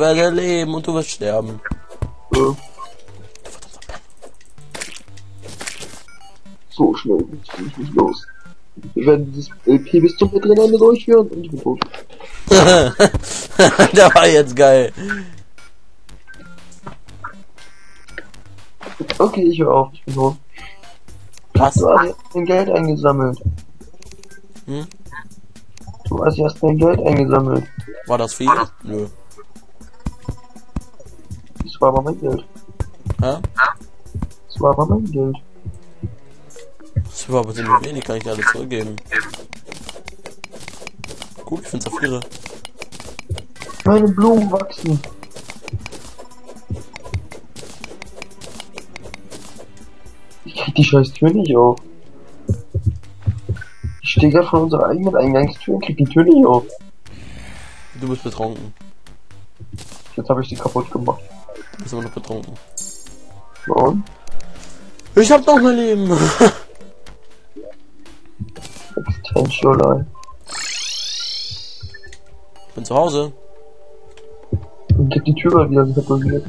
werde leben und du wirst sterben. Ja. So schnell bin ich nicht los. Wir werden dieses LP bis zum Ende durchführen und ich bin tot. Der war jetzt geil. Okay, ich höre auf, ich bin tot. Was? Du hast dein Geld eingesammelt. Hm? Du hast erst dein Geld eingesammelt. War das viel? Nö. Das war aber mein Geld. Hä? Das war aber mein Geld. Das war aber ziemlich wenig, kann ich dir alles zurückgeben. Gut, ich finde Saphire. Meine Blumen wachsen. Ich krieg die scheiß Tür nicht auf. Ich stehe gerade vor unserer eigenen Eingangstür und krieg die Tür nicht auf. Du bist betrunken. Jetzt habe ich die kaputt gemacht. Du bist immer noch betrunken. Und? Ich hab noch mein Leben. Extension bin zu Hause. Und gib die Tür mal wieder.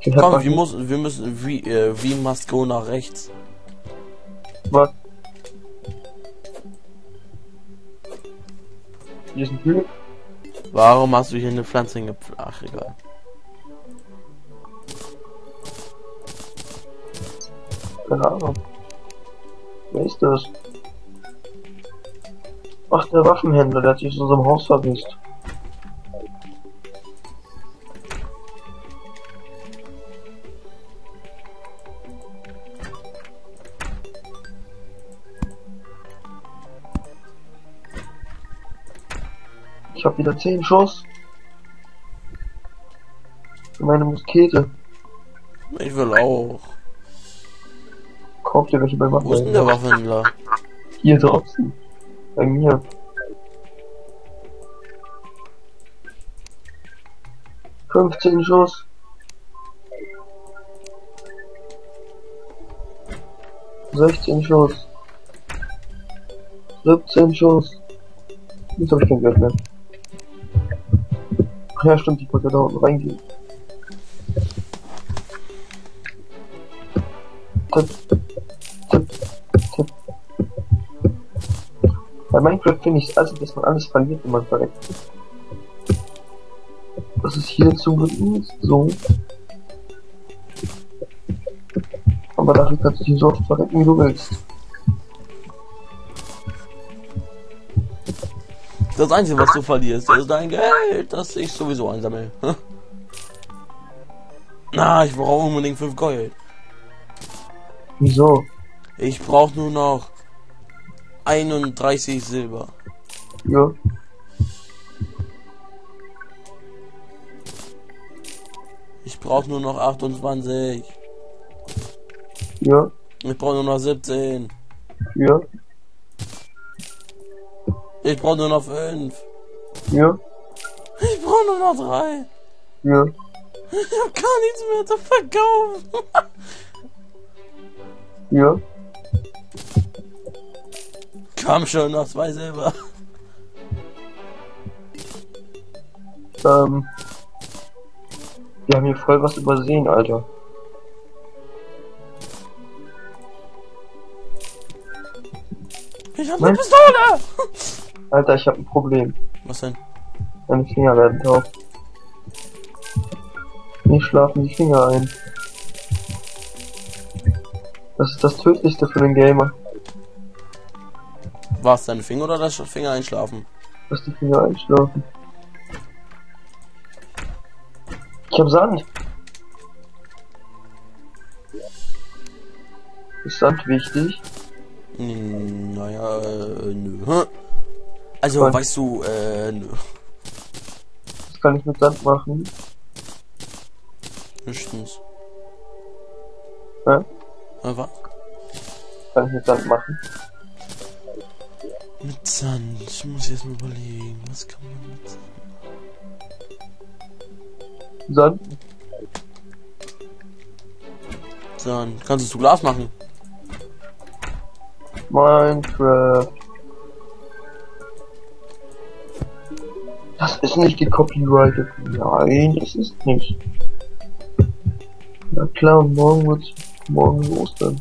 Ich hab Komm, mal- wir, muss, wir müssen, wie, äh, wie must go nach rechts. Was? Hier ist ein Tür. Warum hast du hier eine Pflanze hingepflanzt? Ach, egal. Keine Ahnung. Wer ist das? Ach, der Waffenhändler, der hat sich in unserem Haus verwisst. Ich habe wieder 10 Schuss. Für meine Muskete. Ich will auch. Kauft ihr welche bei Wo ist denn der Waffenhändler? Waffenhändler? Hier draußen. Bei mir. Fünfzehn Schuss. Sechzehn Schuss. Siebzehn Schuss. Jetzt habe ich kein Geld mehr. Ach ja, stimmt, ich wollte da unten reingehen. Tipp, tipp, tipp. Bei Minecraft finde ich es also, dass man alles verliert, wenn man verreckt. Das ist hier zumindest so. Aber dafür kannst du hier so oft verrecken, wie du willst. Das Einzige, was du verlierst, ist dein Geld, das ich sowieso einsammle. Na, ich brauche unbedingt 5 Gold. Wieso? Ich brauche nur noch 31 Silber. Ja. Ich brauche nur noch 28. Ja. Ich brauche nur noch 17. Ja. Ich brauche nur noch 5. Ja. Ich brauche nur noch 3. Ja. Ich habe gar nichts mehr zu verkaufen. Ja. Komm schon, noch zwei Silber. Ähm. Wir haben hier voll was übersehen, Alter. Ich Nein. eine Pistole. Alter, ich habe ein Problem. Was denn? Meine Finger werden taub. Mir schlafen die Finger ein. Das ist das Tödlichste für den Gamer, War es deine Finger oder das Finger einschlafen? dass die Finger einschlafen. Ich hab Sand. Ist Sand wichtig? Naja, äh, nö. Also, Was? weißt du, äh, nö. Was kann ich mit Sand machen? Höchstens. Hä? Äh, was? Was kann ich mit Sand machen? Mit Sand. Ich muss jetzt mal überlegen. Was kann man mit Sand? Sand? Sand. Kannst du zu Glas machen? Minecraft. Das ist nicht gecopyrightet. Nein, das ist nicht. Na klar, und morgen wird's morgen ist Ostern.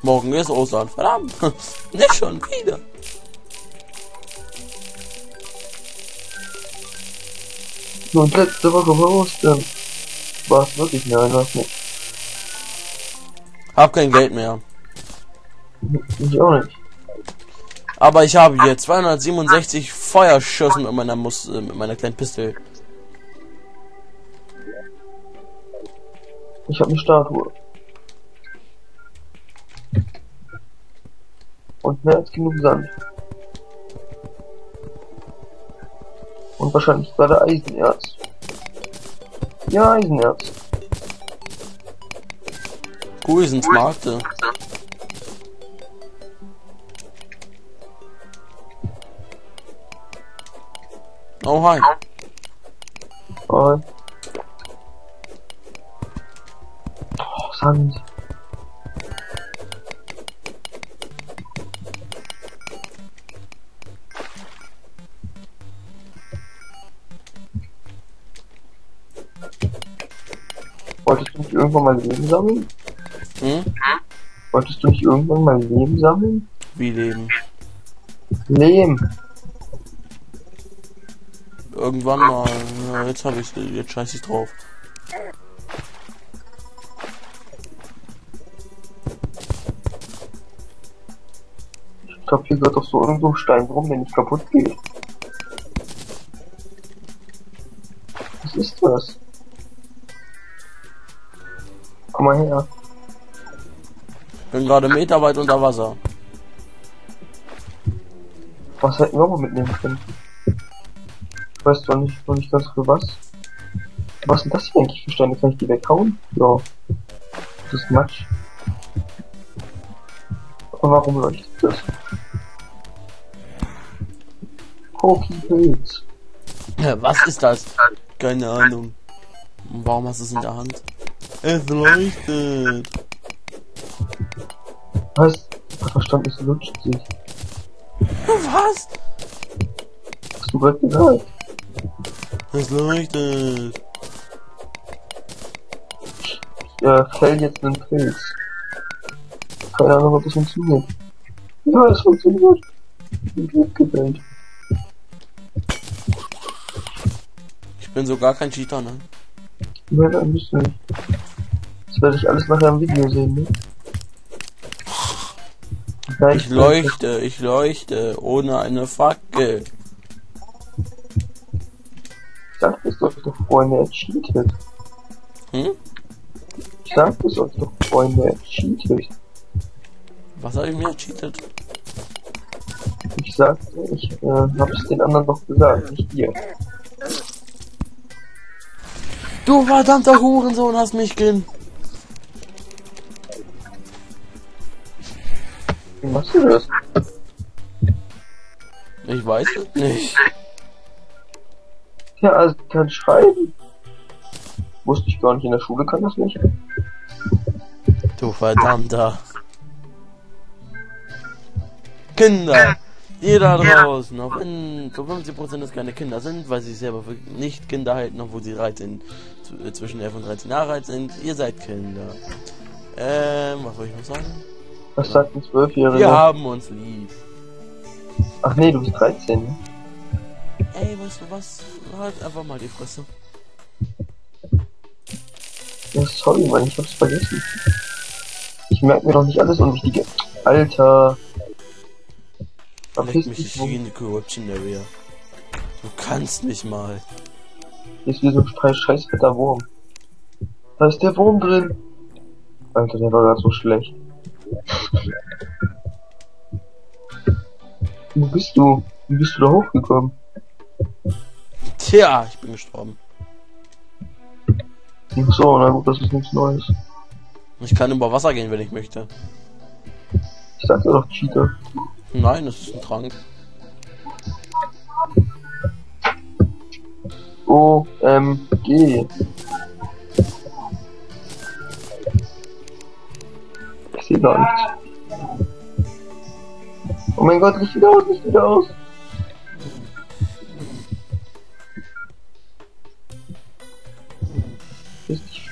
Morgen ist Ostern. Verdammt. Nicht schon wieder. Und letzte Woche war Ostern. War es wirklich? Nein, war es nicht. Hab kein Geld mehr. Ich auch nicht. Aber ich habe hier 267 Feuerschüssen mit meiner Mus äh, mit meiner kleinen Pistole. Ich habe eine Statue. Und mehr als genug Sand. Und wahrscheinlich gerade Eisenerz. Ja, Eisenerz. Cool sind Smaragde. Oh hi. Und oh, Sand. Wolltest du nicht irgendwann mal Leben sammeln? Hm? Wolltest du nicht irgendwann mal Leben sammeln? Wie leben? Lehm. Irgendwann mal. Ja, jetzt habe ich jetzt scheiße ich drauf. Ich glaube, hier gehört doch so irgendwo ein Stein rum, der nicht kaputt geht. Was ist das? Komm mal her. Bin gerade meterweit unter Wasser. Was hätten wir mal mitnehmen können? Ich weiß zwar nicht, noch nicht ganz für was. Was sind das hier eigentlich für Steine? Kann ich die weghauen? Ja. Das ist Matsch. Aber warum leuchtet das? Cookie-Pilz. Was ist das? Keine Ahnung. Warum hast du es in der Hand? Es leuchtet. Was? Der Verstand ist lutscht sich. Was? Hast du gerade gesagt? Es leuchtet. Ich äh, fäll jetzt einen Pilz. Keine Ahnung, ob das funktioniert. Ja, es funktioniert. Ich bin gewählt. Ich bin so gar kein Cheater, ne? Ja, ein bisschen. Das werde ich alles nachher im Video sehen, ne? Ich leuchte, ich leuchte ohne eine Fackel. Ich sagte es euch doch, Freunde, er cheatet. Hm? Ich sagte es euch doch, Freunde, er cheatet. Was habe ich mir cheatet? Ich sagte, ich äh, hab's den anderen doch gesagt, nicht dir. Du verdammter Hurensohn hast mich gehen. Wie machst du das? Ich weiß es nicht. Ja, also kann schreiben. Wusste ich gar nicht, in der Schule kann das nicht. Du verdammter. Kinder. Jeder draußen, auch wenn zu 50% es keine Kinder sind, weil sie selber für nicht Kinder halten, obwohl sie 13, zu- äh, zwischen 11 und 13 Jahre alt sind. Ihr seid Kinder. Ähm, was soll ich noch sagen? Was sagt ein Zwölfjähriger? Wir haben uns lieb. Ach nee, du bist 13. Ey, weißt du was? Halt einfach mal die Fresse. Ja, sorry, Mann, ich hab's vergessen. Ich merke mir doch nicht alles Unwichtige. Alter. Leck Verpiss mich in die Corruption Area. Du kannst mich mal. Hier ist wie so ein scheiß fetter Wurm. Da ist der Wurm drin. Alter, der war gerade so schlecht. Wo bist du? Wie bist du da hochgekommen? Tja, ich bin gestorben. So, na gut, das ist nichts Neues. Ich kann über Wasser gehen, wenn ich möchte. Ich sagte doch Cheater. Nein, das ist ein Trank. O, M, G. Ich sehe gar nichts. Oh mein Gott, nicht wieder aus, nicht wieder aus.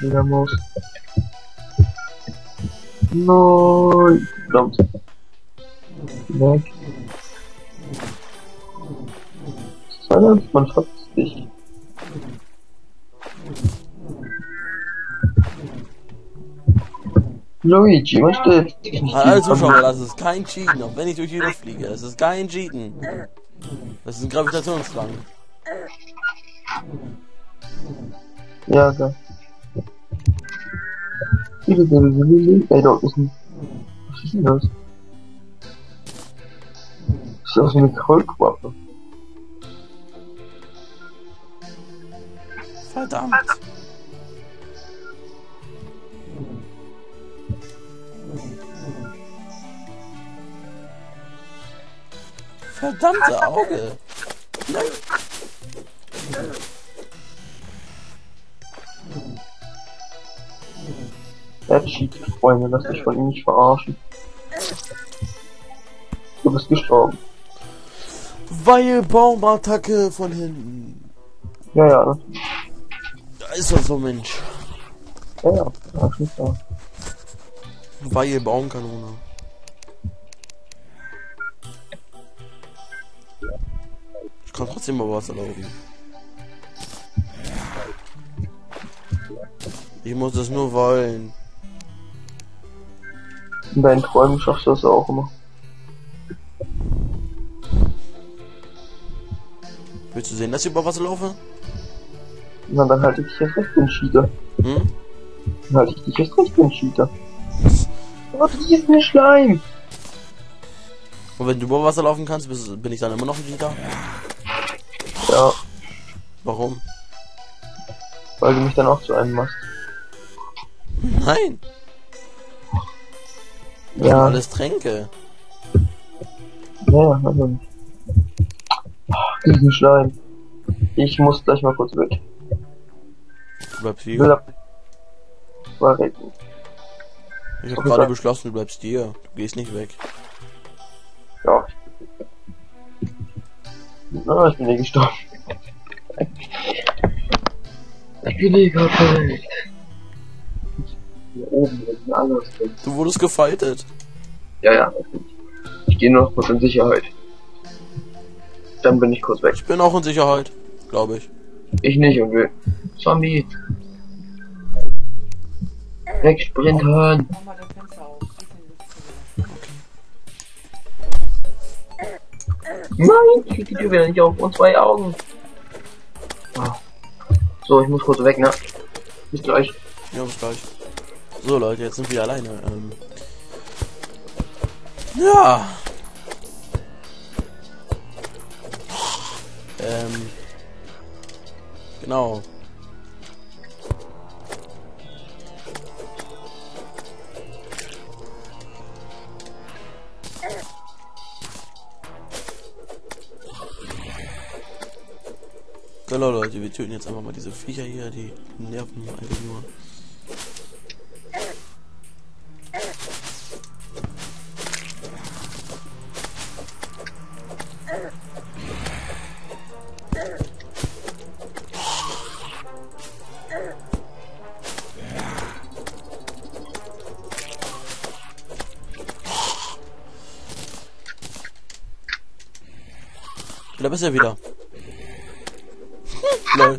Dich, Fledermaus. Nein. Verdammt. Weg. Silence, man verpisst dich. Luigi, man stellt dich nicht Alle gegen Zuschauer, das ist kein Cheaten, auch wenn ich durch die Luft fliege. Das ist kein Cheaten. Das ist ein Gravitationsdrang. Ja, geil. Ey, dort ist ein... Was ist denn das? Das ist so eine Kolkwaffe. Verdammt. Verdammte Auge. Nein. Er cheatet, Freunde, lass dich von ihm nicht verarschen. Du bist gestorben. Weil Baumattacke von hinten. Ja, ja, ne? Da ist doch so Mensch. Ja, ja, ja, schon klar. Weil Baumkanone. Ich kann trotzdem mal Wasser laufen. Ich muss das nur wollen. In deinen Träumen schaffst du das auch immer. Willst du sehen, dass ich über Wasser laufe? Na, dann halte ich dich erst recht für einen Cheater. Hm? Dann halte ich dich erst recht für einen Cheater. Oh, die ist mir Schleim! Und wenn du über Wasser laufen kannst, bist, bin ich dann immer noch ein Cheater? Ja, Warum? weil du mich dann auch zu einem machst. Nein. Das sind Ja, alles Tränke. ja, also diesen Schleim. Ich muss gleich mal kurz weg. Du bleibst hier. retten. Ich habe Okay, gerade beschlossen, du bleibst hier. Du gehst nicht weg. Ja. Na, ich bin eh gestorben. Ich bin eh gerade. Hier oben, sind alles drin. Du wurdest gefightet. Ja, ja, bin ich. Gehe nur noch kurz in Sicherheit. Dann bin ich kurz weg. Ich bin auch in Sicherheit. Glaube ich. Ich nicht, okay. Zombie. Wegsprinten. Nein, ich krieg die Tür wieder nicht auf. Und zwei Augen. Ah. So, ich muss kurz weg, ne? Bis gleich. Ja, bis gleich. So Leute, jetzt sind wir alleine. Ähm. Ja. Ähm. Genau. Genau Leute, wir töten jetzt einfach mal diese Viecher hier, die nerven einfach nur. Da bist du wieder. Lol.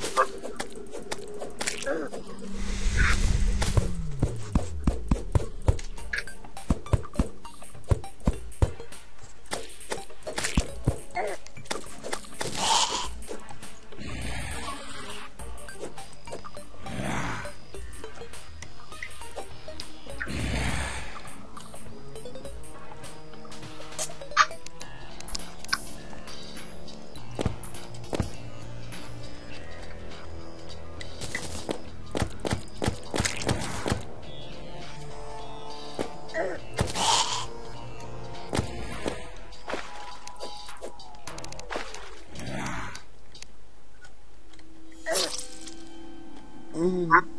Mm.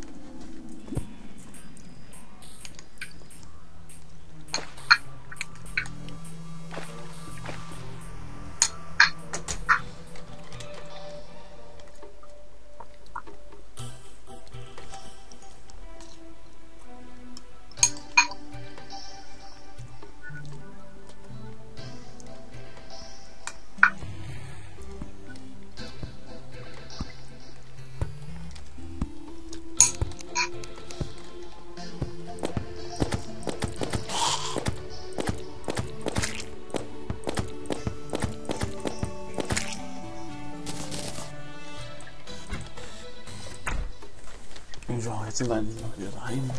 15 dann noch wieder rein.